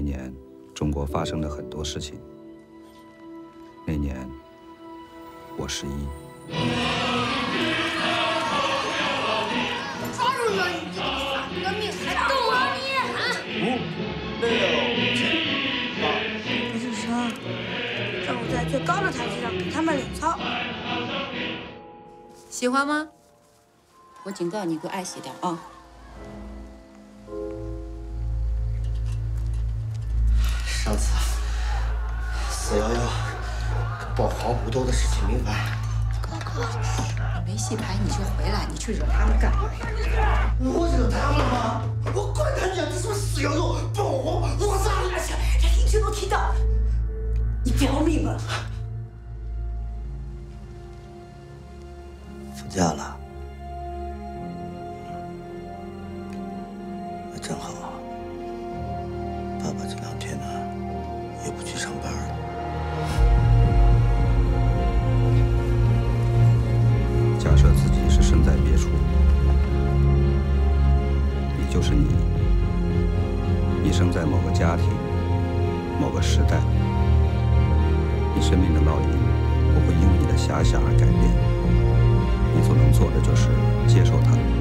那年，中国发生了很多事情。那年，我十一。抓住了你这个反革命还动啊你！五、六、七、八。不是说让我在最高的台阶上给他们领操？喜欢吗？我警告你，给我爱惜点啊！上次四幺幺爆黄浦东的事情明白。哥哥，你没戏拍你就回来，你去惹他们干嘛呀？我惹他们了吗？我管他娘的什么四幺幺爆黄，我咋了？连听听都听到，你不要命了？放假了，那正好。爸爸这两天上班。假设自己是身在别处，你就是你，你生在某个家庭、某个时代，你生命的烙印不会因为你的遐想而改变。你所能做的就是接受，它。